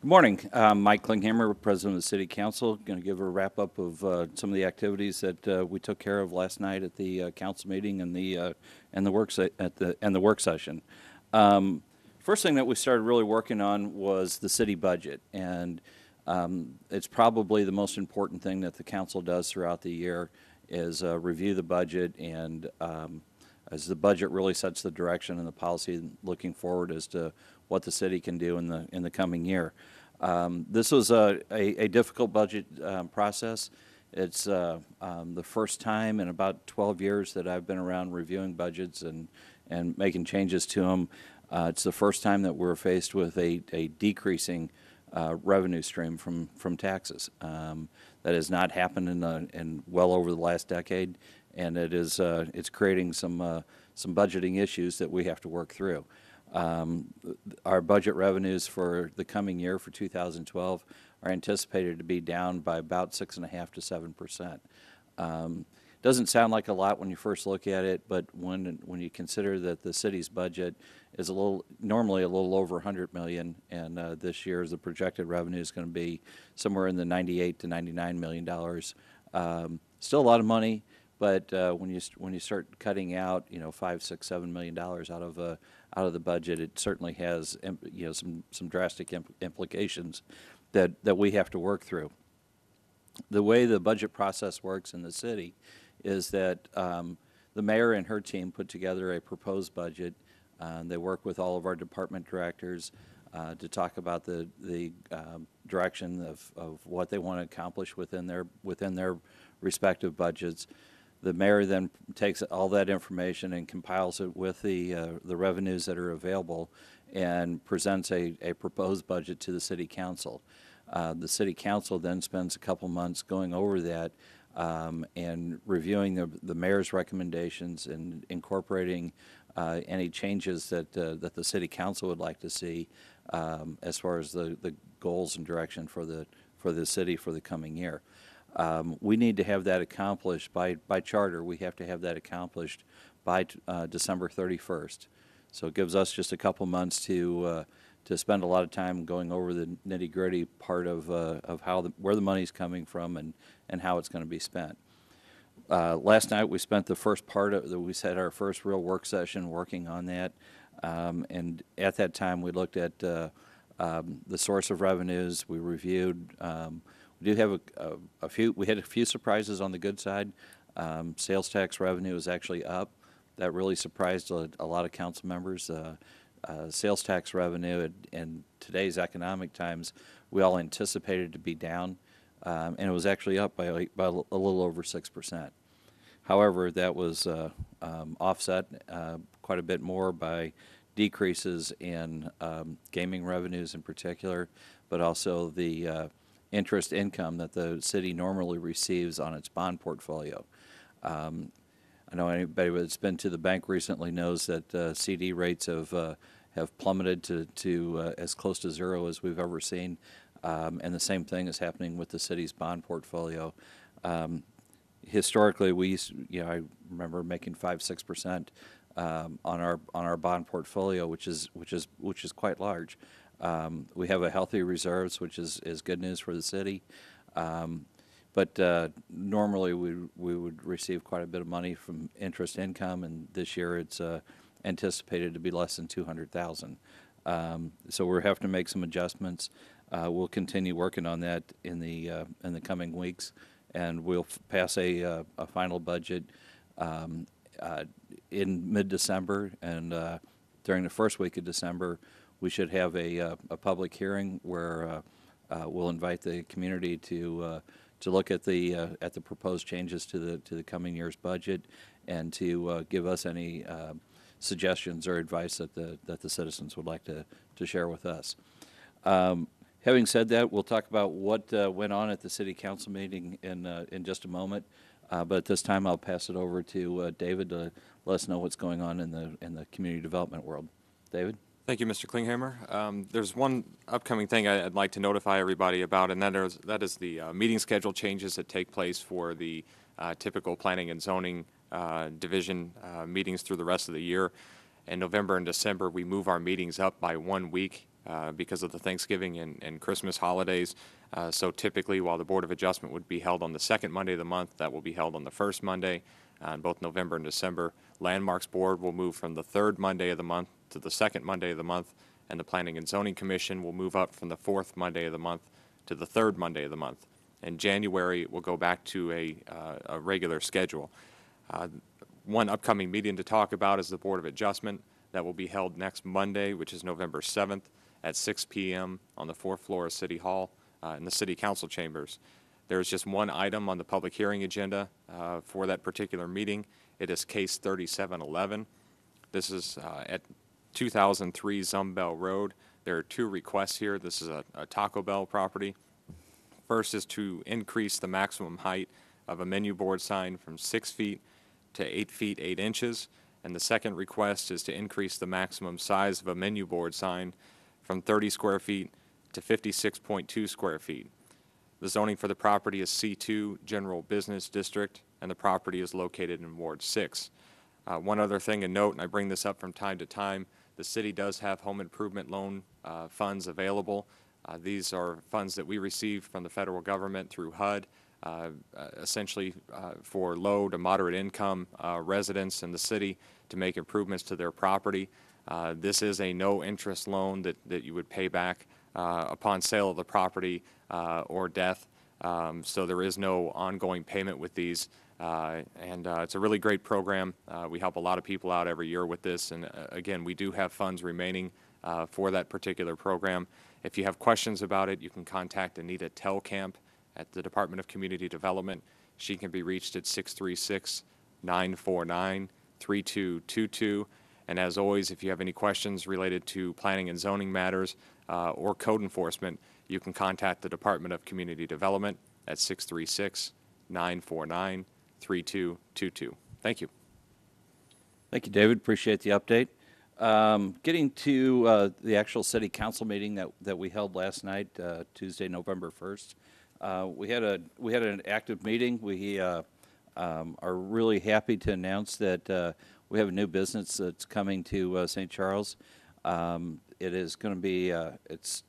Good morning. I'm Mike Klinghammer, President of the City Council. Going to give a wrap up of uh, some of the activities that uh, we took care of last night at the uh, council meeting and the uh, and the work at the and the work session. Um, first thing that we started really working on was the city budget, and um, it's probably the most important thing that the council does throughout the year is uh, review the budget and um, as the budget really sets the direction and the policy looking forward as to what the city can do in the in the coming year. Um, this was a, a, a difficult budget um, process. It's uh, um, the first time in about 12 years that I've been around reviewing budgets and and making changes to them. Uh, it's the first time that we're faced with a, a decreasing uh, revenue stream from from taxes. Um, that has not happened in, the, in well over the last decade, and it is uh, it's creating some uh, some budgeting issues that we have to work through. Um, our budget revenues for the coming year for 2012 are anticipated to be down by about six and a half to seven percent. Um, doesn't sound like a lot when you first look at it, but when when you consider that the city's budget is a little normally a little over 100 million, and uh, this year's the projected revenue is going to be somewhere in the 98 to 99 million dollars. Um, still a lot of money, but uh, when you when you start cutting out, you know, five, six, seven million dollars out of a out of the budget, it certainly has you know some some drastic implications that that we have to work through. The way the budget process works in the city is that um, the mayor and her team put together a proposed budget. Uh, they work with all of our department directors uh, to talk about the the um, direction of, of what they want to accomplish within their within their respective budgets. The mayor then takes all that information and compiles it with the, uh, the revenues that are available and presents a, a proposed budget to the city council. Uh, the city council then spends a couple months going over that um, and reviewing the, the mayor's recommendations and incorporating uh, any changes that, uh, that the city council would like to see um, as far as the, the goals and direction for the, for the city for the coming year. Um, we need to have that accomplished by, by charter. We have to have that accomplished by uh, December 31st. So it gives us just a couple months to uh, to spend a lot of time going over the nitty gritty part of uh, of how the, where the money's coming from and and how it's going to be spent. Uh, last night we spent the first part of we had our first real work session working on that, um, and at that time we looked at uh, um, the source of revenues. We reviewed. Um, do have a, a, a, few, we had a few surprises on the good side. Um, sales tax revenue is actually up. That really surprised a, a lot of council members. Uh, uh, sales tax revenue in, in, today's economic times, we all anticipated to be down, um, and it was actually up by, by a little over 6%. However, that was uh, um, offset uh, quite a bit more by decreases in um, gaming revenues in particular, but also the uh, interest income that the city normally receives on its bond portfolio. Um, I know anybody that's been to the bank recently knows that uh, CD rates have uh, have plummeted to, to uh, as close to zero as we've ever seen, um, and the same thing is happening with the city's bond portfolio. Um, historically, we used, you know I remember making five six percent um, on our on our bond portfolio, which is which is which is quite large. Um, we have a healthy reserves, which is, is good news for the city. Um, but uh, normally we, we would receive quite a bit of money from interest income, and this year it's uh, anticipated to be less than 200,000. Um, so we're having to make some adjustments. Uh, we'll continue working on that in the uh, in the coming weeks, and we'll pass a, uh, a final budget um, uh, in mid-December, and during the first week of December, we should have a, uh, a public hearing where uh, uh, we'll invite the community to to look at the at the proposed changes to the to the coming year's budget and to give us any suggestions or advice that the that the citizens would like to to share with us. Um, having said that, we'll talk about what uh, went on at the city council meeting in uh, in just a moment. Uh, but at this time, I'll pass it over to David to let us know what's going on in the in the community development world. David. Thank you, Mr. Klinghammer. Um, there's one upcoming thing I, would like to notify everybody about, and that is, that is the uh, meeting schedule changes that take place for the uh, typical planning and zoning uh, division uh, meetings through the rest of the year. In November and December, we move our meetings up by one week uh, because of the Thanksgiving and, and Christmas holidays. Uh, so typically, while the Board of Adjustment would be held on the second Monday of the month, that will be held on the first Monday in both November and December. Landmarks Board will move from the third Monday of the month to the second Monday of the month, and the Planning and Zoning Commission will move up from the fourth Monday of the month to the third Monday of the month. In January, we'll go back to a, uh, a regular schedule. Uh, One upcoming meeting to talk about is the Board of Adjustment. That will be held next Monday, which is November 7th, at 6 PM on the fourth floor of City Hall uh, in the City Council chambers. There is just one item on the public hearing agenda uh, for that particular meeting. It is Case 3711. This is uh, at 2003 Zumbehl Road. There are two requests here. This is a a Taco Bell property. First is to increase the maximum height of a menu board sign from six feet to eight feet, eight inches. And the second request is to increase the maximum size of a menu board sign from 30 square feet to 56.2 square feet. The zoning for the property is C2 General Business District, and the property is located in Ward 6. Uh, One other thing to note, and I bring this up from time to time, the city does have home improvement loan uh, funds available. Uh, These are funds that we receive from the federal government through HUD, uh, uh, essentially uh, for low to moderate income residents in the city to make improvements to their property. This is a no-interest loan that, that you would pay back upon sale of the property uh, or death. Um, So there is no ongoing payment with these. Uh, And uh, it's a really great program. Uh, We help a lot of people out every year with this. And uh, again, we do have funds remaining uh, for that particular program. If you have questions about it, you can contact Anita Telkamp at the Department of Community Development. She can be reached at 636 949 3222. And as always, if you have any questions related to planning and zoning matters uh, or code enforcement, you can contact the Department of Community Development at 636 949 3222. Thank you. Thank you, David. Appreciate the update. Um, Getting to uh, the actual city council meeting that, that we held last night, uh, Tuesday, November 1st. uh, We had a, we had an active meeting. We uh, um, are really happy to announce that uh, we have a new business that's coming to uh, St. Charles. Um, It is going to be, uh, it's,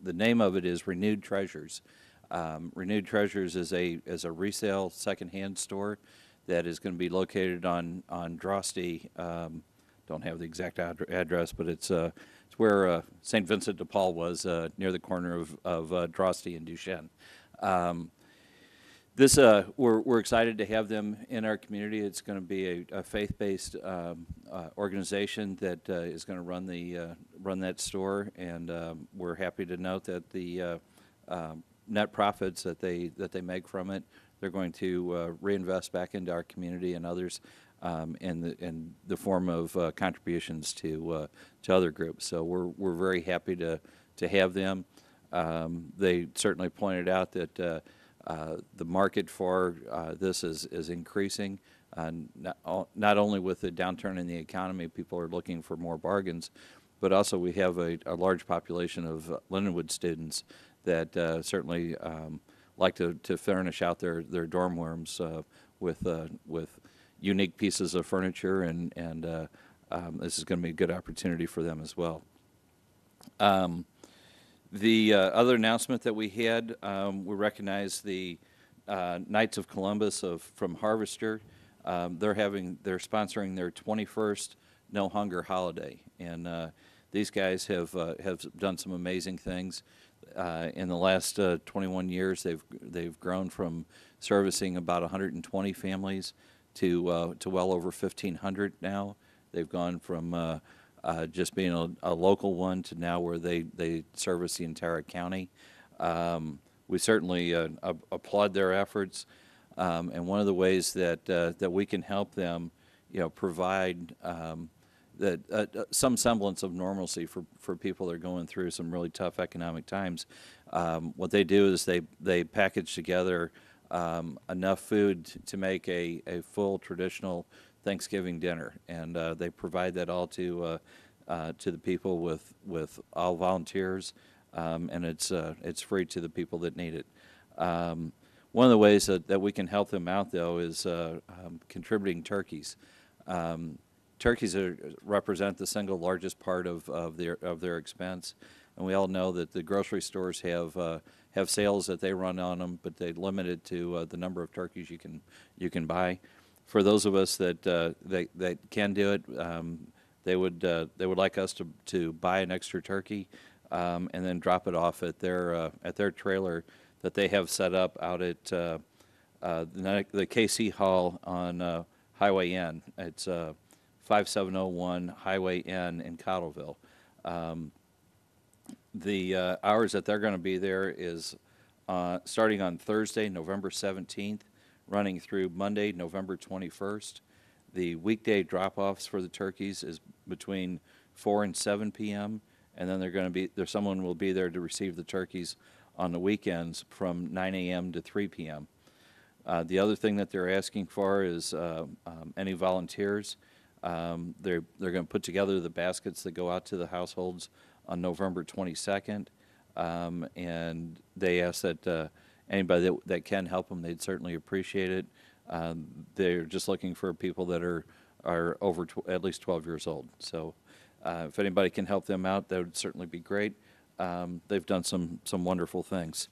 the name of it is Renewed Treasures. Um, Renewed Treasures is a, is a resale secondhand store that is going to be located on, on Droste. um, Don't have the exact ad- address, but it's, uh, it's where uh, St. Vincent de Paul was, uh, near the corner of, of uh, Droste and Duchesne. Um, this, uh, we're, we're excited to have them in our community. It's going to be a, a faith-based um, uh, organization that uh, is going to run the, uh, run that store, and um, we're happy to note that the uh, um, net profits that they, that they make from it, they're going to uh, reinvest back into our community and others um, in the, in the form of contributions to, to other groups. So we're, we're very happy to, to have them. Um, They certainly pointed out that the market for uh, this is, is increasing. uh, Not not only with the downturn in the economy, people are looking for more bargains, but also we have a, a large population of uh, Lindenwood students that uh, certainly um, like to, to furnish out their, their dorm rooms uh, with, uh, with unique pieces of furniture, and, and uh, um, this is going to be a good opportunity for them as well. Um, The uh, other announcement that we had, um, we recognize the uh, Knights of Columbus of, from Harvester. Um, They're having, they're sponsoring their 21st No Hunger Holiday. And uh, these guys have, uh, have done some amazing things. Uh, In the last uh, 21 years, they've, they've grown from servicing about 120 families to, to well over 1,500 now. They've gone from uh, just being a, a local one to now where they, they service the entire county. Um, we certainly uh, applaud their efforts, um, and one of the ways that uh, that we can help them, you know, provide um, that uh, uh, some semblance of normalcy for, for people that are going through some really tough economic times. Um, what they do is they they package together um, enough food to make a, a full traditional Thanksgiving dinner, and uh, they provide that all to uh, uh, to the people with with all volunteers, um, and it's uh, it's free to the people that need it. Um, one of the ways that, that we can help them out, though, is um, contributing turkeys. Um, turkeys are, represent the single largest part of, of their of their expense, And we all know that the grocery stores have, uh, have sales that they run on them, but they limit it to uh, the number of turkeys you can, you can buy. For those of us that, uh, that, that can do it, um, they would, uh, they would like us to, to buy an extra turkey um, and then drop it off at their, uh, at their trailer that they have set up out at uh, uh, the KC Hall on uh, Highway N. It's uh, 5701 Highway N in Cottleville. Um, The hours that they're going to be there is starting on Thursday, November 17th, running through Monday, November 21st. The weekday drop-offs for the turkeys is between 4 and 7 p.m., and then they're going to be, there, someone will be there to receive the turkeys on the weekends from 9 a.m. to 3 p.m. Uh, The other thing that they're asking for is uh, um, any volunteers. Um, They're, they're going to put together the baskets that go out to the households on November 22nd. Um, And they ask that uh, anybody that, that can help them, they'd certainly appreciate it. Um, They're just looking for people that are, are over tw- at least 12 years old. So uh, if anybody can help them out, that would certainly be great. Um, They've done some, some wonderful things.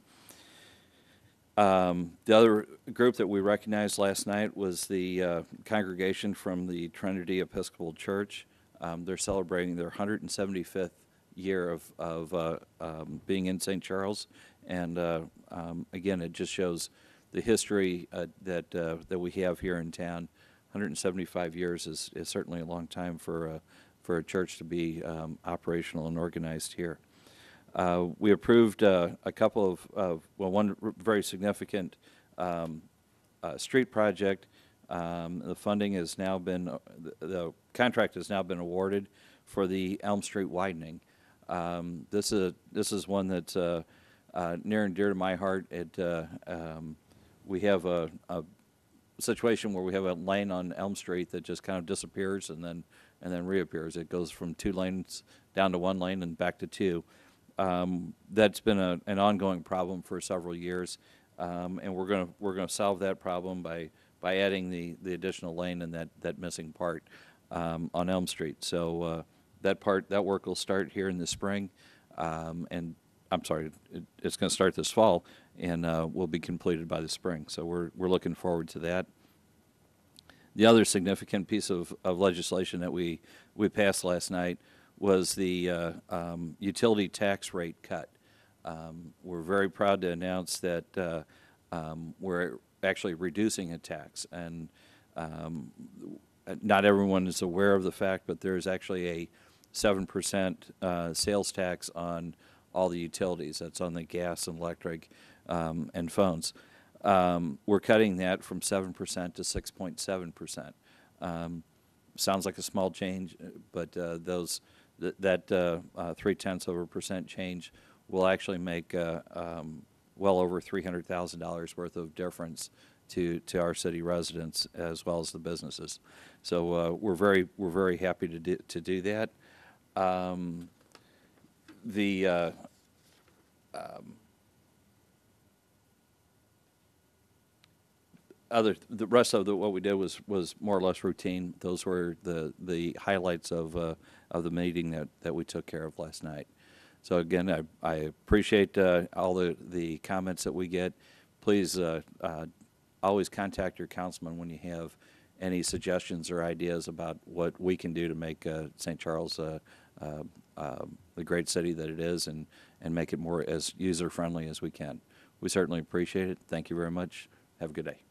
Um, The other group that we recognized last night was the uh, congregation from the Trinity Episcopal Church. Um, They're celebrating their 175th year of, of uh, um, being in St. Charles. And uh, um, again, it just shows the history uh, that, uh, that we have here in town. 175 years is, is certainly a long time for, uh, for a church to be um, operational and organized here. Uh, We approved uh, a couple of, of- well, one very significant um, uh, street project. Um, The funding has now been, the- the contract has now been awarded for the Elm Street widening. Um, This is, this is one that's uh, uh, near and dear to my heart. It, uh, um, we have a, a situation where we have a lane on Elm Street that just kind of disappears and then, and then reappears. It goes from two lanes down to one lane and back to two. Um, That's been a, an ongoing problem for several years, um, and we're gonna, we're gonna solve that problem by, by adding the, the additional lane and that, that missing part um, on Elm Street. So uh, that part, that work will start here in the spring, um, and, I'm sorry, it- it's gonna start this fall, and uh, will be completed by the spring. So we're, we're looking forward to that. The other significant piece of, of legislation that we, we passed last night was the uh, um, utility tax rate cut. Um, We're very proud to announce that uh, um, we're actually reducing a tax. And um, not everyone is aware of the fact, but there's actually a 7% uh, sales tax on all the utilities. That's on the gas and electric um, and phones. Um, We're cutting that from 7% to 6.7%. Um, Sounds like a small change, uh, but uh, those, th- that uh, uh, three tenths of a percent change will actually make uh, um, well over $300,000 worth of difference to, to our city residents as well as the businesses. So uh, we're very, we're very happy to do, to do that. Um, The, uh, other, the rest of the, what we did was, was more or less routine. Those were the, the highlights of, uh, of the meeting that, that we took care of last night. So again, I, I appreciate, uh, all the, the comments that we get. Please, uh, uh, always contact your councilman when you have any suggestions or ideas about what we can do to make, uh, St. Charles, uh, uh, the great city that it is and, and make it more as user-friendly as we can. We certainly appreciate it. Thank you very much. Have a good day.